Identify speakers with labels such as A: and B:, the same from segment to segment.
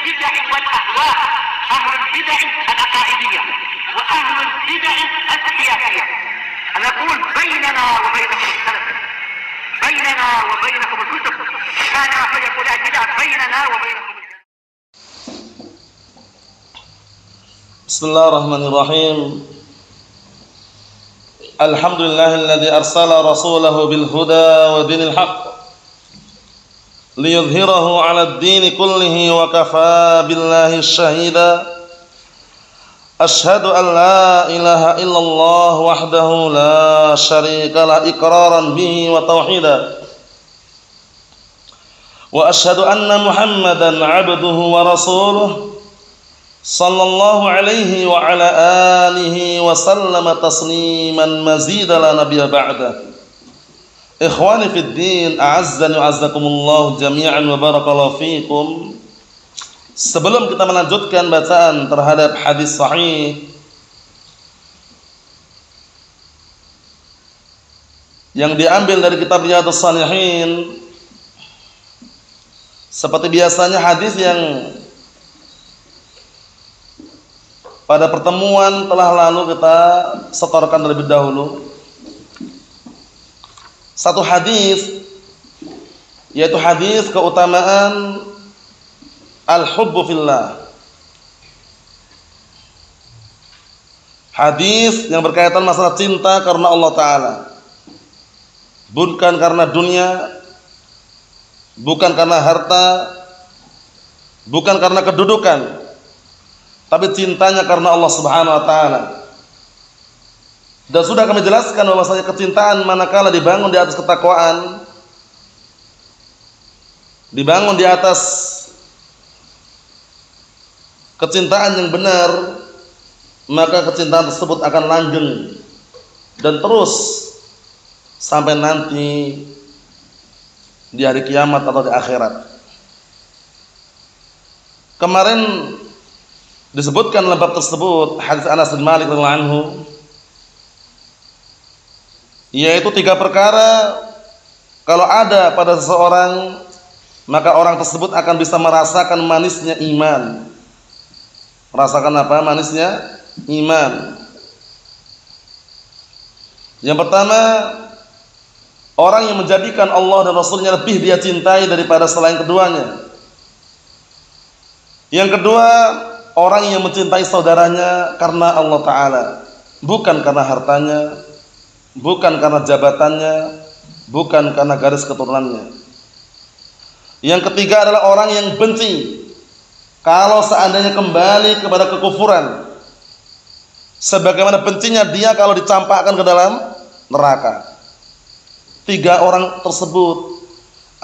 A: البدع والأهواء أهل البدع العقائدية وأهل البدع السياسية أنا أقول بيننا وبينكم السلف بيننا وبينكم الكتب. كان فيقول البدع بيننا وبينكم
B: بسم الله الرحمن الرحيم. الحمد لله الذي أرسل رسوله بالهدى ودين الحق. ليظهره على الدين كله وكفى بالله شهيدا أشهد أن لا إله إلا الله وحده لا شريك له إقرارا به وتوحيدا. وأشهد أن محمدا عبده ورسوله صلى الله عليه وعلى آله وسلم تسليما مزيدا لا نبي بعده. Ikhwani fi-din, a'azzani wa a'azzakumullah jami'an wa barakallahu fiikum. Sebelum kita melanjutkan bacaan terhadap hadis sahih yang diambil dari kitab Riyadhus Shalihin seperti biasanya hadis yang pada pertemuan telah lalu kita setorkan terlebih dahulu satu hadis yaitu hadis keutamaan al-hubbu fillah. Hadis yang berkaitan masalah cinta karena Allah taala. Bukan karena dunia bukan karena harta bukan karena kedudukan tapi cintanya karena Allah Subhanahu wa taala dan sudah kami jelaskan bahwasanya kecintaan manakala dibangun di atas ketakwaan, dibangun di atas kecintaan yang benar, maka kecintaan tersebut akan langgeng dan terus sampai nanti di hari kiamat atau di akhirat. Kemarin disebutkan dalam bab tersebut hadis Anas bin Malik radhiyallahu anhu yaitu tiga perkara. Kalau ada pada seseorang maka orang tersebut akan bisa merasakan manisnya iman. Merasakan apa manisnya? Iman. Yang pertama orang yang menjadikan Allah dan Rasulnya lebih dia cintai daripada selain keduanya. Yang kedua orang yang mencintai saudaranya karena Allah Ta'ala bukan karena hartanya bukan karena jabatannya, bukan karena garis keturunannya. Yang ketiga adalah orang yang benci kalau seandainya kembali kepada kekufuran. Sebagaimana bencinya dia kalau dicampakkan ke dalam neraka. Tiga orang tersebut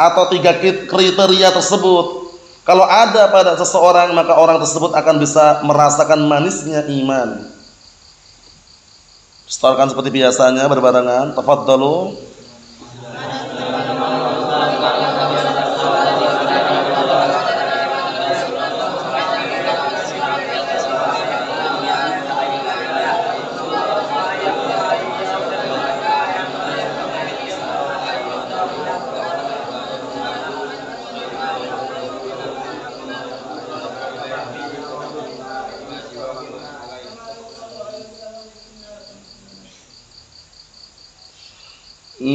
B: atau tiga kriteria tersebut kalau ada pada seseorang maka orang tersebut akan bisa merasakan manisnya iman. Setorkan seperti biasanya berbarengan. Tafadhalu.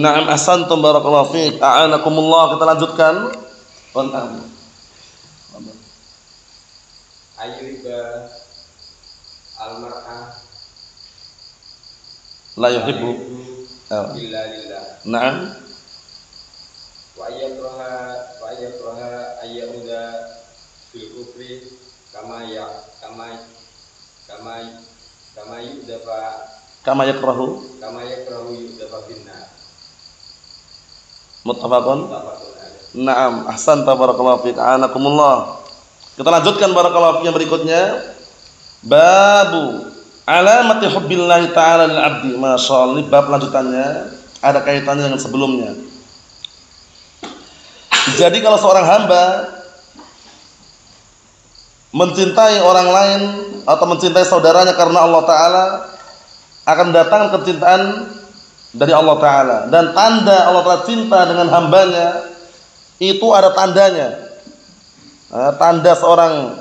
B: Naam ahsantum barakallahu fiik. A'anakumullah. Kita lanjutkan. Qan'am.
C: Ayyuba al-mar'ah
B: La yuhibbu.
C: illa lillah
B: Naam.
C: wa ayyakraha wa ayyakraha ayyuda fil kufri kama ya kama kama kama yudafa
B: Kama yakrahu.
C: kama yakrahu yudafa finnar
B: Muttafaqun. Naam, ahsanta barakallahu fiik. A'anakumullah. Kita lanjutkan barakallahu yang berikutnya. Babu alamati hubbillahi ta'ala lil 'abdi. Masyaallah, ini bab lanjutannya ada kaitannya dengan sebelumnya. Jadi kalau seorang hamba mencintai orang lain atau mencintai saudaranya karena Allah taala akan datang kecintaan dari Allah taala dan tanda Allah taala cinta dengan hambanya itu ada tandanya Eh, tanda seorang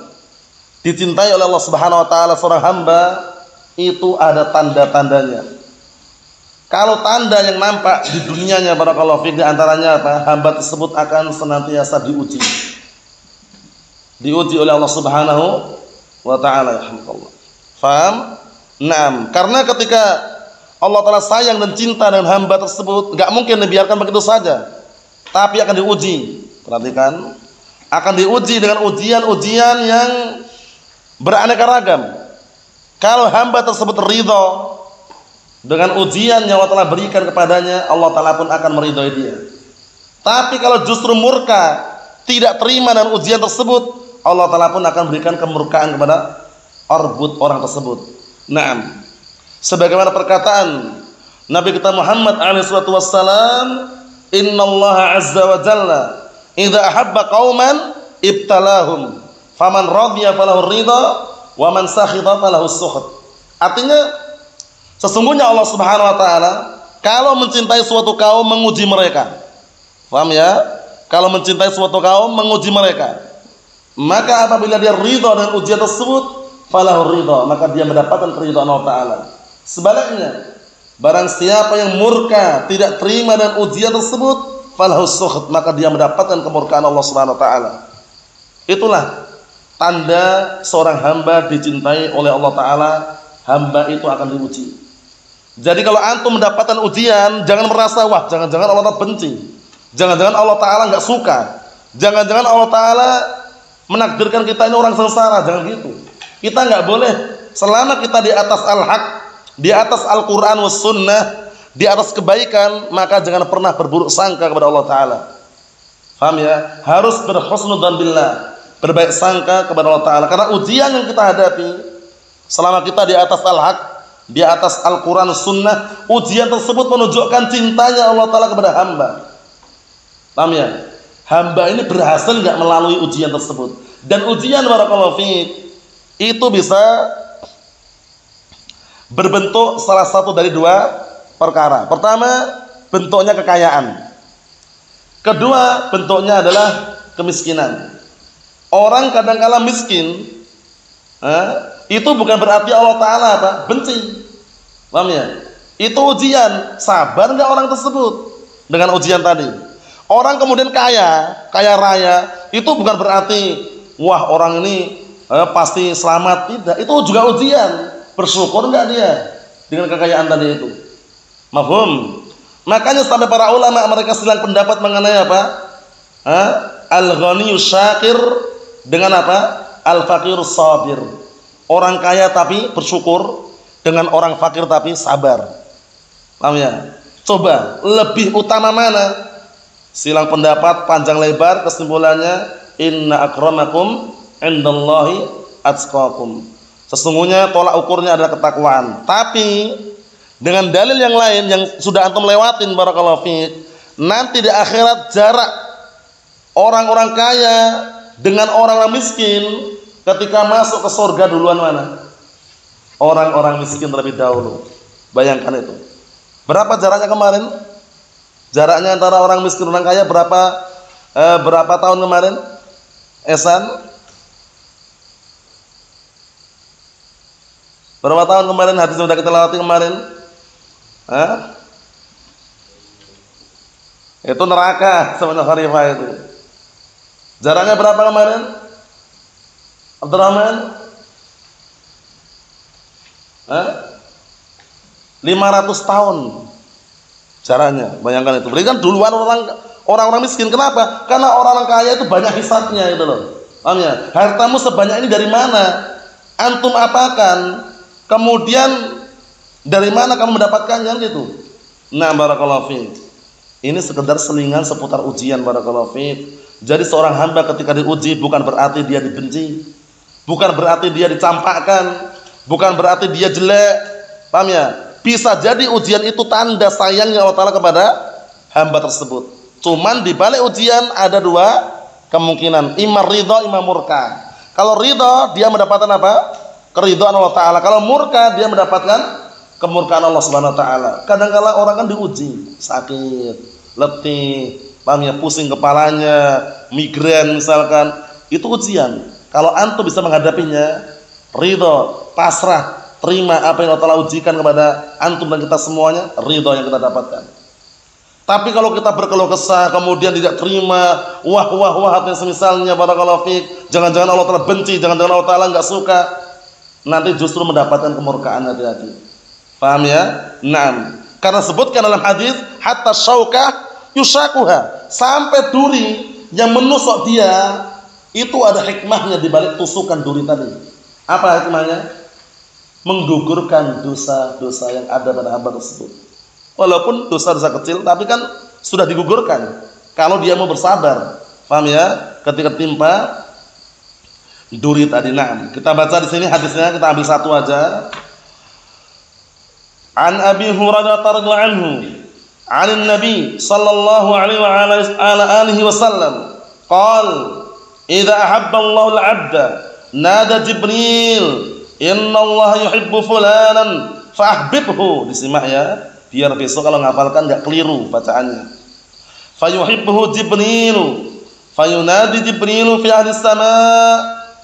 B: dicintai oleh Allah Subhanahu wa taala seorang hamba itu ada tanda-tandanya. Kalau tanda yang nampak di dunianya barakallahu di antaranya apa? Hamba tersebut akan senantiasa diuji. Diuji oleh Allah Subhanahu wa taala ya Faham? Naam, karena ketika Allah Taala sayang dan cinta dengan hamba tersebut, nggak mungkin dibiarkan begitu saja. Tapi akan diuji. Perhatikan, akan diuji dengan ujian-ujian yang beraneka ragam. Kalau hamba tersebut ridho dengan ujian yang Allah Taala berikan kepadanya, Allah Taala pun akan meridhoi dia. Tapi kalau justru murka, tidak terima dengan ujian tersebut, Allah Taala pun akan berikan kemurkaan kepada orbut orang tersebut. Naam. Sebagaimana perkataan Nabi kita Muhammad alaihi salatu wassalam, "Innallaha azza wa jalla idza ahabba qauman ibtalahum, faman radiya falahu ridha wa man sakhita falahu sukht." Artinya sesungguhnya Allah Subhanahu wa taala kalau mencintai suatu kaum menguji mereka. Paham ya? Kalau mencintai suatu kaum menguji mereka. Maka apabila dia ridha dengan ujian tersebut, falahu ridha, maka dia mendapatkan keridhaan Allah taala. Sebaliknya, barang siapa yang murka, tidak terima dan ujian tersebut, falahu sukht, maka dia mendapatkan kemurkaan Allah Subhanahu wa taala. Itulah tanda seorang hamba dicintai oleh Allah taala, hamba itu akan diuji. Jadi kalau antum mendapatkan ujian, jangan merasa wah, jangan-jangan Allah Taala benci. Jangan-jangan Allah taala nggak suka. Jangan-jangan Allah taala menakdirkan kita ini orang sengsara, jangan gitu. Kita nggak boleh selama kita di atas al-haq, di atas Al-Qur'an was sunnah, di atas kebaikan, maka jangan pernah berburuk sangka kepada Allah taala. Paham ya? Harus berhusnudzan billah, berbaik sangka kepada Allah taala karena ujian yang kita hadapi selama kita di atas al-haq, di atas Al-Qur'an sunnah, ujian tersebut menunjukkan cintanya Allah taala kepada hamba. Paham ya? Hamba ini berhasil nggak melalui ujian tersebut. Dan ujian barakallahu fiik itu bisa berbentuk salah satu dari dua perkara. Pertama, bentuknya kekayaan. Kedua, bentuknya adalah kemiskinan. Orang kadang-kala miskin, eh, itu bukan berarti Allah Taala apa? benci. Paham ya? Itu ujian. Sabar nggak orang tersebut dengan ujian tadi? Orang kemudian kaya, kaya raya, itu bukan berarti wah orang ini eh, pasti selamat tidak itu juga ujian bersyukur enggak dia dengan kekayaan tadi itu? Mafhum? Makanya sampai para ulama mereka silang pendapat mengenai apa? Eh, al-ghani syakir dengan apa? Al-fakir sabir. Orang kaya tapi bersyukur dengan orang fakir tapi sabar. Paham ya? Coba lebih utama mana? Silang pendapat panjang lebar kesimpulannya inna akramakum indallahi atqakum. Sesungguhnya tolak ukurnya adalah ketakwaan. Tapi dengan dalil yang lain yang sudah antum lewatin barakallahu fiik, nanti di akhirat jarak orang-orang kaya dengan orang miskin ketika masuk ke surga duluan mana? Orang-orang miskin terlebih dahulu. Bayangkan itu. Berapa jaraknya kemarin? Jaraknya antara orang miskin dan orang kaya berapa eh, berapa tahun kemarin? Esan Berapa tahun kemarin hadis sudah kita lewati kemarin? Hah? Itu neraka sebenarnya khalifah itu. Jaraknya berapa kemarin? Abdurrahman? Hah? 500 tahun jaraknya. Bayangkan itu. Berikan duluan orang orang-orang miskin. Kenapa? Karena orang-orang kaya itu banyak hisapnya itu loh. Paham ya? Hartamu sebanyak ini dari mana? Antum apakan? Kemudian dari mana kamu mendapatkannya gitu? Nah, barakallahu fiik. Ini sekedar selingan seputar ujian barakallahu fiik. Jadi seorang hamba ketika diuji bukan berarti dia dibenci, bukan berarti dia dicampakkan, bukan berarti dia jelek. Paham ya? Bisa jadi ujian itu tanda sayangnya Allah Taala kepada hamba tersebut. Cuman di balik ujian ada dua kemungkinan, imar ridho, imam murka. Kalau ridho dia mendapatkan apa? Keridhaan Allah taala. Kalau murka dia mendapatkan kemurkaan Allah Subhanahu wa taala. Kadang-kala orang kan diuji, sakit, letih, paham ya, pusing kepalanya, migrain misalkan. Itu ujian. Kalau antum bisa menghadapinya, ridho, pasrah, terima apa yang Allah Taala ujikan kepada antum dan kita semuanya, ridho yang kita dapatkan. Tapi kalau kita berkeluh kesah, kemudian tidak terima, wah wah wah atau semisalnya barakallahu fiik, jangan-jangan Allah Taala benci, jangan-jangan Allah Taala enggak suka, nanti justru mendapatkan kemurkaan hati-hati. Paham ya? Naam. Karena sebutkan dalam hadis hatta syaukah yusakuha sampai duri yang menusuk dia itu ada hikmahnya di balik tusukan duri tadi. Apa hikmahnya? Menggugurkan dosa-dosa yang ada pada hamba tersebut. Walaupun dosa-dosa kecil tapi kan sudah digugurkan kalau dia mau bersabar. Paham ya? Ketika timpa duri tadi. Nah, kita baca di sini hadisnya, kita ambil satu aja. An Abi Hurairah radhiyallahu anhu, "An Nabi sallallahu alaihi wa ala alihi wasallam, qal, "Idza ahabba Allah al-'abda, nada Jibril, inna Allah yuhibbu fulanan, fahbibhu." Disimak ya, biar besok kalau ngafalkan enggak keliru bacaannya. Fayuhibbuhu Jibril, fayunadi Jibril fi ahli sama,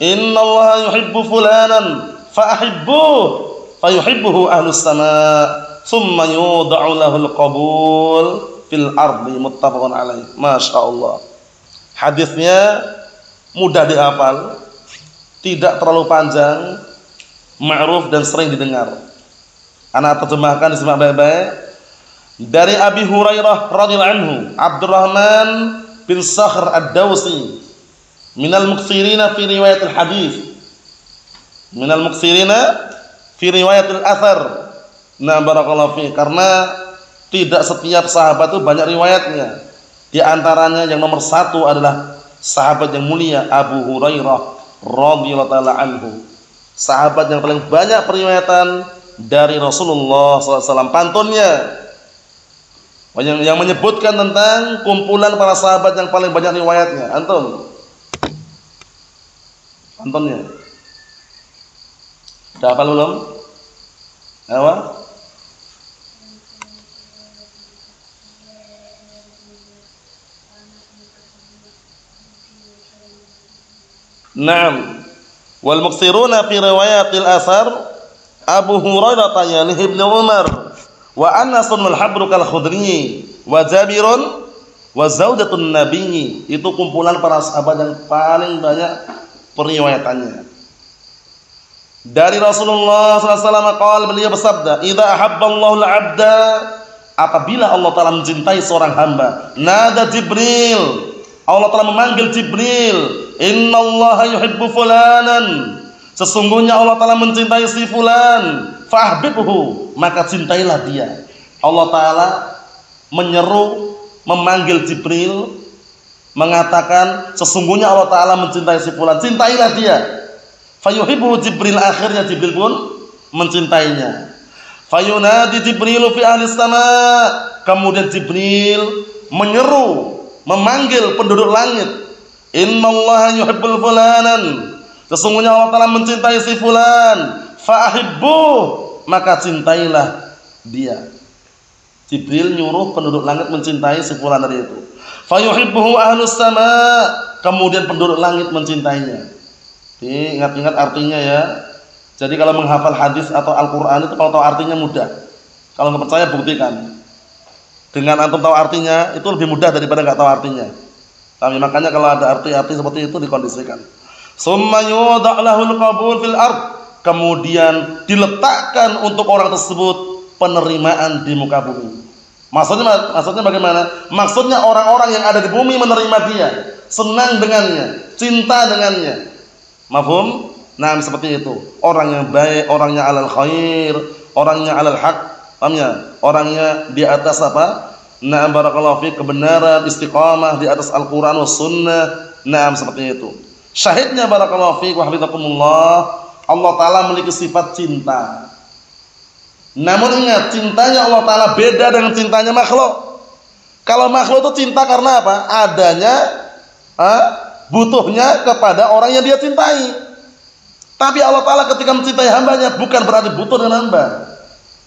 B: "Inna Allah yuhibbu fulanan, fahibbuhu." fayuhibbuhu ahlus sama thumma yud'u lahul qabul fil ardi muttafaqun alaih. Masyaallah hadisnya mudah dihafal tidak terlalu panjang ma'ruf dan sering didengar. Anak terjemahkan disimak baik-baik. Dari Abi Hurairah radhiyallahu anhu Abdurrahman bin Sakhr ad-Dawsi minal muksirina fi riwayat al-hadis minal muksirina fi riwayatil athar. Nah, barakallahu fi karena tidak setiap sahabat itu banyak riwayatnya. Di antaranya yang nomor satu adalah sahabat yang mulia Abu Hurairah radhiyallahu taala anhu. Sahabat yang paling banyak periwayatan dari Rasulullah SAW pantunnya yang, yang menyebutkan tentang kumpulan para sahabat yang paling banyak riwayatnya antum pantunnya Sudah hafal belum? Apa? Naam. Wal muksiruna fi riwayatil asar Abu Hurairah tayalih Ibnu Umar wa Anas bin Habruk al-Khudri wa Jabirun wa zaudatun nabiyyi itu kumpulan para sahabat yang paling banyak periwayatannya dari Rasulullah SAW qala beliau bersabda, "Idza ahabballahu al-'abda" apabila Allah Taala mencintai seorang hamba, nada Jibril. Allah Taala memanggil Jibril, "Innallaha yuhibbu fulanan." Sesungguhnya Allah Taala mencintai si fulan, fahbibhu, maka cintailah dia. Allah Taala menyeru, memanggil Jibril mengatakan sesungguhnya Allah Taala mencintai si fulan, cintailah dia. Fayuhibbu Jibril akhirnya Jibril pun mencintainya. Fayunadi Jibril fi ahli sama. Kemudian Jibril menyeru, memanggil penduduk langit. Innallaha yuhibbul fulanan. Sesungguhnya Allah Taala mencintai si fulan. Fa'ahibbu, maka cintailah dia. Jibril nyuruh penduduk langit mencintai si fulan dari itu. Fayuhibbuhu ahlus sama. Kemudian penduduk langit mencintainya. Ingat-ingat artinya ya. Jadi kalau menghafal hadis atau Al-Quran itu kalau tahu artinya mudah. Kalau nggak percaya buktikan. Dengan antum tahu artinya itu lebih mudah daripada nggak tahu artinya. Kami makanya kalau ada arti-arti seperti itu dikondisikan. Summa yudha'lahul qabul fil ard. Kemudian diletakkan untuk orang tersebut penerimaan di muka bumi. Maksudnya maksudnya bagaimana? Maksudnya orang-orang yang ada di bumi menerima dia, senang dengannya, cinta dengannya, Mafhum? Nah, seperti itu. Orang yang baik, orangnya alal khair, orangnya alal haq. Paham ya? Orangnya di atas apa? Na'am barakallahu fi kebenaran, istiqamah di atas Al-Qur'an was sunnah. Naam seperti itu. Syahidnya barakallahu fi wa Allah taala memiliki sifat cinta. Namun ingat, cintanya Allah taala beda dengan cintanya makhluk. Kalau makhluk itu cinta karena apa? Adanya ah, butuhnya kepada orang yang dia cintai. Tapi Allah Ta'ala ketika mencintai hambanya bukan berarti butuh dengan hamba.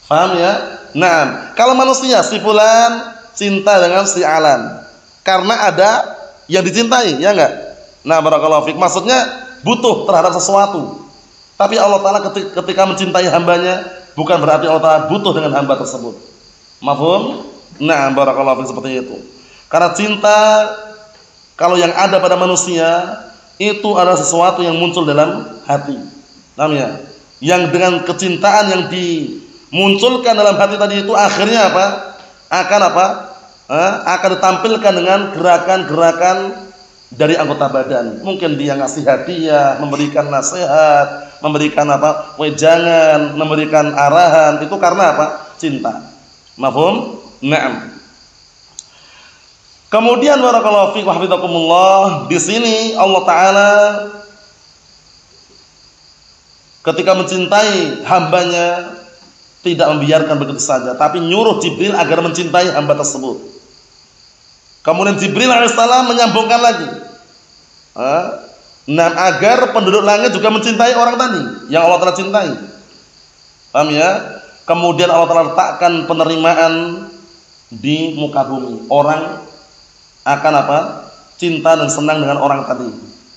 B: Faham ya? Nah, kalau manusia si fulan cinta dengan si alam. Karena ada yang dicintai, ya enggak? Nah, barakallahu fik. Maksudnya butuh terhadap sesuatu. Tapi Allah Taala ketika mencintai hambanya bukan berarti Allah Taala butuh dengan hamba tersebut. Mafhum? Nah, barakallahu fik seperti itu. Karena cinta kalau yang ada pada manusia itu adalah sesuatu yang muncul dalam hati. Namanya yang dengan kecintaan yang dimunculkan dalam hati tadi itu akhirnya apa? Akan apa? Eh, akan ditampilkan dengan gerakan-gerakan dari anggota badan. Mungkin dia ngasih hadiah, memberikan nasihat, memberikan apa? wejangan, memberikan arahan. Itu karena apa? Cinta. Mafhum? Naam. Kemudian barakallahu fiik wa di sini Allah taala ketika mencintai hambanya tidak membiarkan begitu saja, tapi nyuruh Jibril agar mencintai hamba tersebut. Kemudian Jibril alaihissalam menyambungkan lagi. Nah, agar penduduk langit juga mencintai orang tadi yang Allah telah cintai. Paham ya? Kemudian Allah telah letakkan penerimaan di muka bumi. Orang akan apa? Cinta dan senang dengan orang tadi.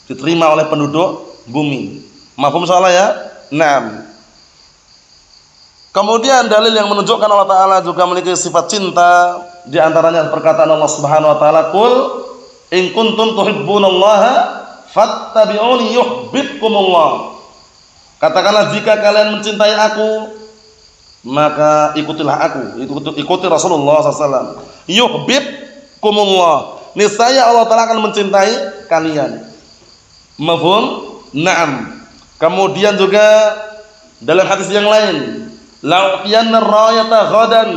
B: Diterima oleh penduduk bumi. Mahfum salah ya? Naam. Kemudian dalil yang menunjukkan Allah Taala juga memiliki sifat cinta di antaranya perkataan Allah Subhanahu wa taala, "Qul in kuntum tuhibbunallaha fattabi'uni yuhibbukumullah." Katakanlah jika kalian mencintai aku, maka ikutilah aku. Ikuti, ikuti Rasulullah SAW. Yuhibbukumullah niscaya Allah Taala akan mencintai kalian. Mafhum? Naam. Kemudian juga dalam hadis yang lain, la'tiyanna rayata ghadan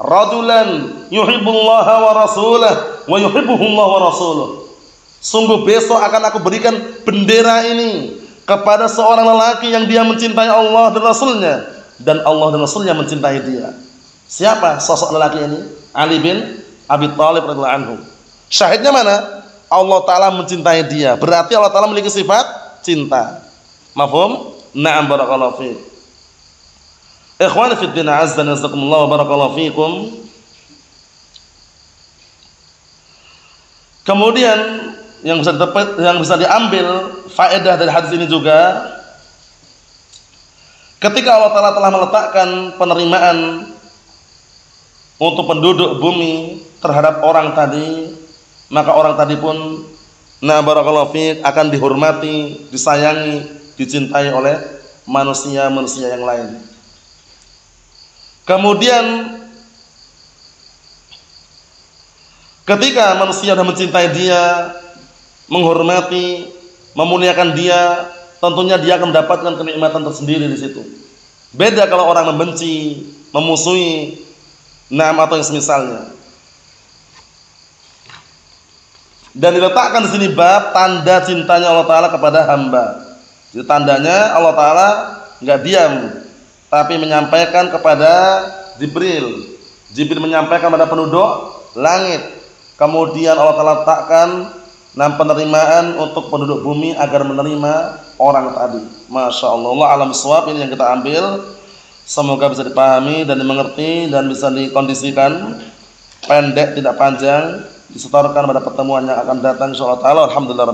B: rajulan yuhibbullaha wa rasulah wa yuhibbuhullah wa rasuluh. Sungguh besok akan aku berikan bendera ini kepada seorang lelaki yang dia mencintai Allah dan Rasulnya dan Allah dan Rasulnya mencintai dia. Siapa sosok lelaki ini? Ali bin Abi Thalib radhiyallahu anhu. Syahidnya mana? Allah Ta'ala mencintai dia. Berarti Allah Ta'ala memiliki sifat cinta. Mafhum? Na'am barakallahu fiik. Ikhwani fi din azza wa barakallahu fiikum. Kemudian yang bisa dapat yang bisa diambil faedah dari hadis ini juga ketika Allah Taala telah meletakkan penerimaan untuk penduduk bumi terhadap orang tadi maka orang tadi pun na barakallahu fiik akan dihormati, disayangi, dicintai oleh manusia-manusia yang lain. Kemudian ketika manusia sudah mencintai dia, menghormati, memuliakan dia, tentunya dia akan mendapatkan kenikmatan tersendiri di situ. Beda kalau orang membenci, memusuhi, nama atau yang semisalnya. Dan diletakkan di sini bab tanda cintanya Allah Taala kepada hamba. Jadi tandanya Allah Taala nggak diam, tapi menyampaikan kepada Jibril. Jibril menyampaikan kepada penduduk langit. Kemudian Allah Taala letakkan enam penerimaan untuk penduduk bumi agar menerima orang tadi. Masya Allah. Allah alam suap ini yang kita ambil. Semoga bisa dipahami dan dimengerti dan bisa dikondisikan pendek tidak panjang disetorkan pada pertemuan yang akan datang insyaallah taala alhamdulillah